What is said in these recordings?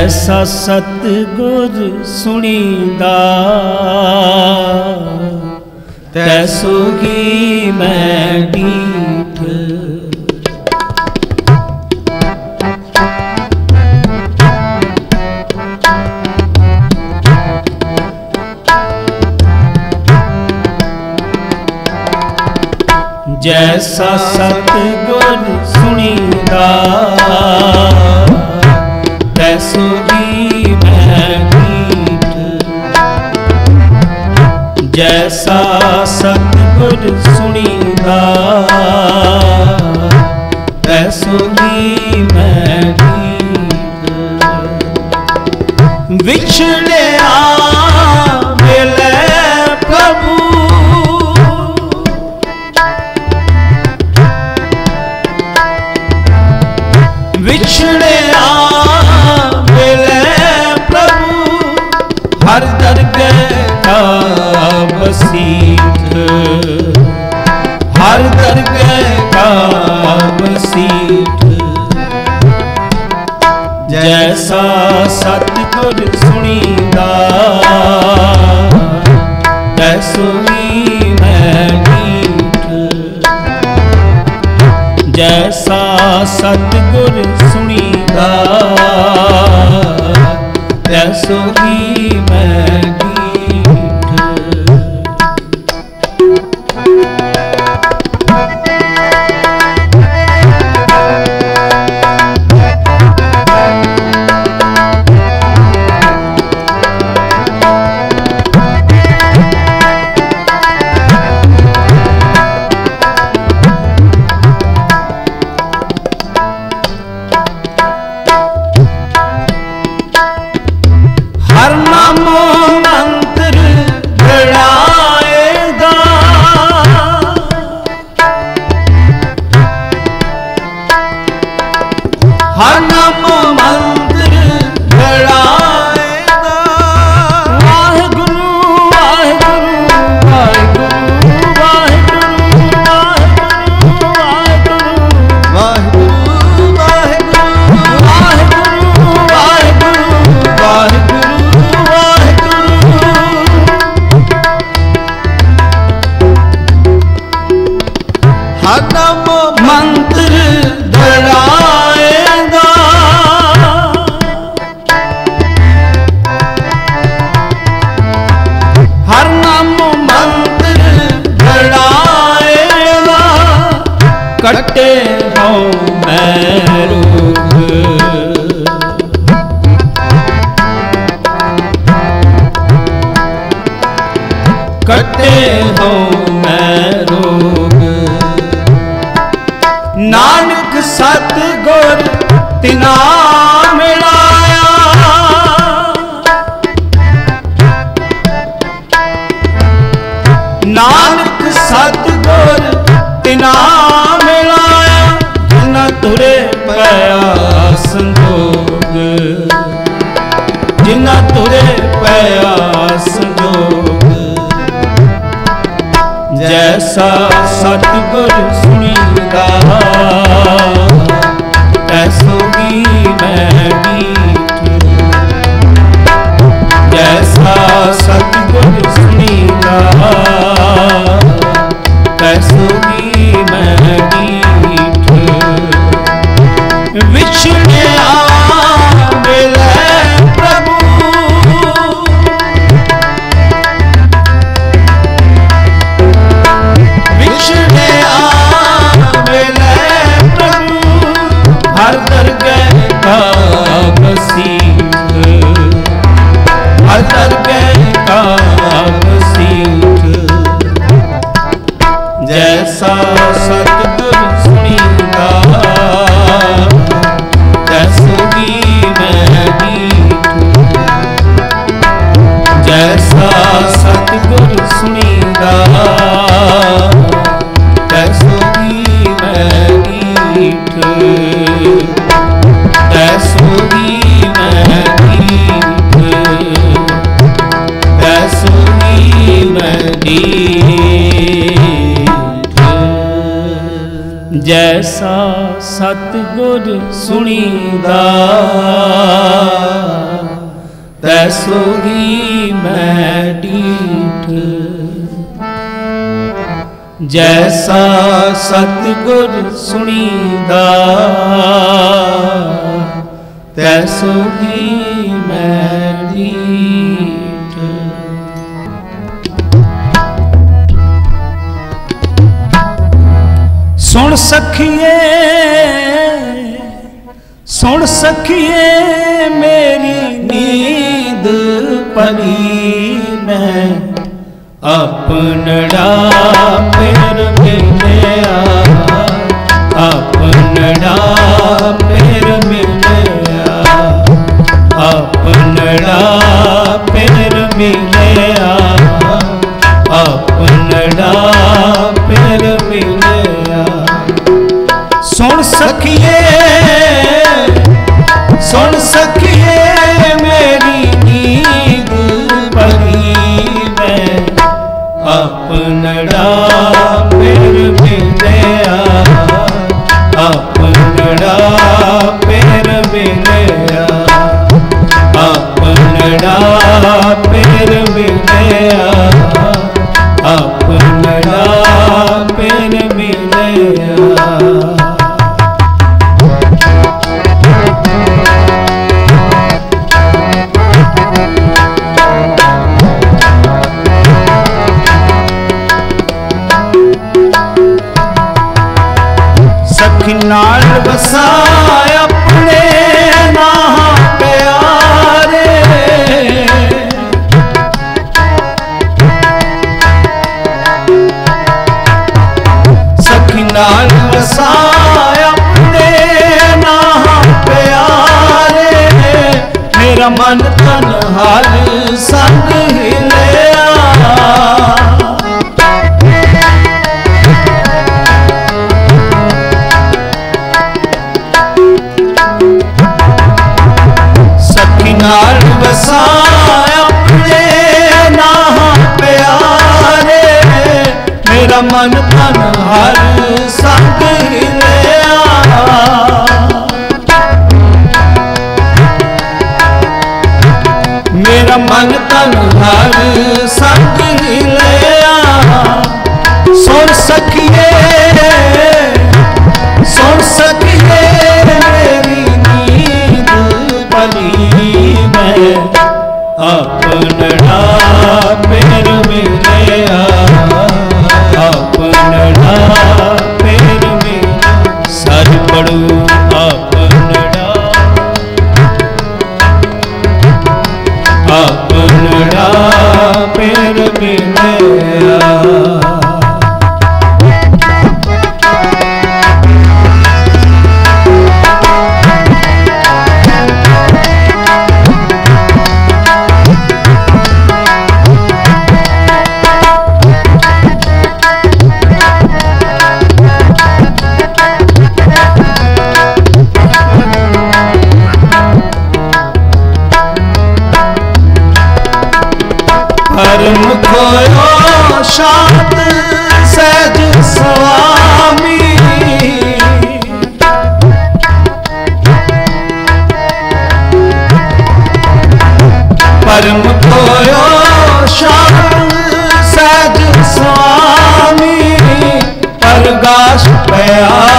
ਐਸਾ ਸਤ ਗੁਰ ਸੁਣੀਦਾ। ਤੈਸੋ ਕੀ ਮੈਂ ਢੀਠ। ਜੈਸਾ ਸਤ ਸੁਣੀ ਜੈਸਾ ਸਤਿਗੁਰ ਸੁਣੀਦਾ ਤੈਸੋ ਹੀ ਮੈਂ ਗੀ ਐਸਾ ਸਤਿਗੁਰ ਸੁਣੀਦਾ। ਐਸਾ ਸਤਗੁਰ ਸੁਣੀਦਾ ਤੈਸੋ ਹੀ ਮੈਂ ਡੀਠ ਜੈਸਾ ਸਤਗੁਰ ਸੁਣੀਦਾ ਤੈਸੋ ਹੀ ਮੈਂ ਡੀਠ ਸੁਣ ਸਖੀਏ ਸੁਣ ਸਖੀਏ ਮੇਰੀ ਨੀਂਦ ਪਰੀ ਮੈਂ ਆਪਣੜਾ ਮਨ ਤਨ ਹਾਲ ਸੰਗ ਹਿਲਿਆ। ਸਖੀ ਨਾਲ ਵਸਾ ਆਪਣੇ ਨਾਹ ਪਿਆਰੇ। ਮੇਰਾ ਮਨ ਤਨ ਹਰ ਮੇਰਾ ਮਨ ਤਨ ਹਰ acho pé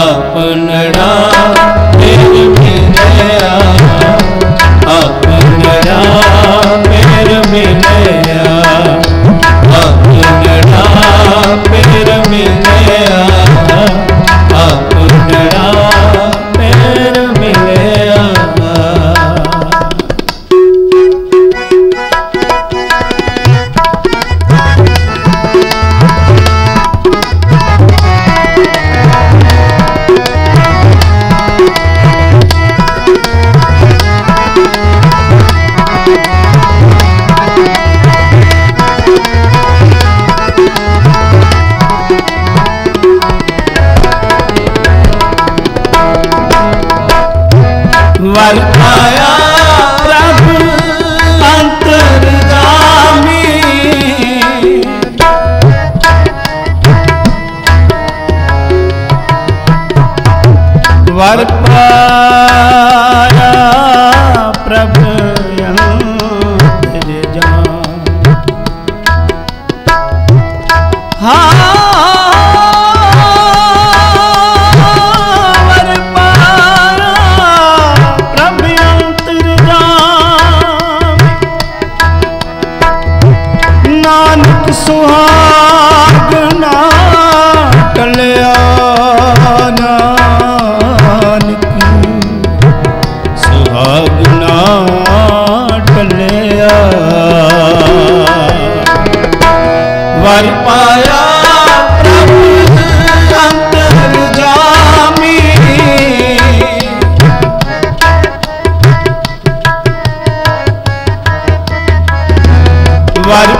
ਆਪਣੜਾ ਇਹ ਮੇਰੇ ਆ ਵਰ ਆਇਆ ਪ੍ਰਭ ਅੰਤਰਜਾਮੀ ਵਰ ਪਾ ਨਾਨਕ ਸੁਹਾਗ ਨਾ ਟਲਿਆ ਨਾਨਕ ਸੁਹਾਗ ਨਾ ਟਲਿਆ। ਵਰ ਪਾਇਆ ਵਾਰ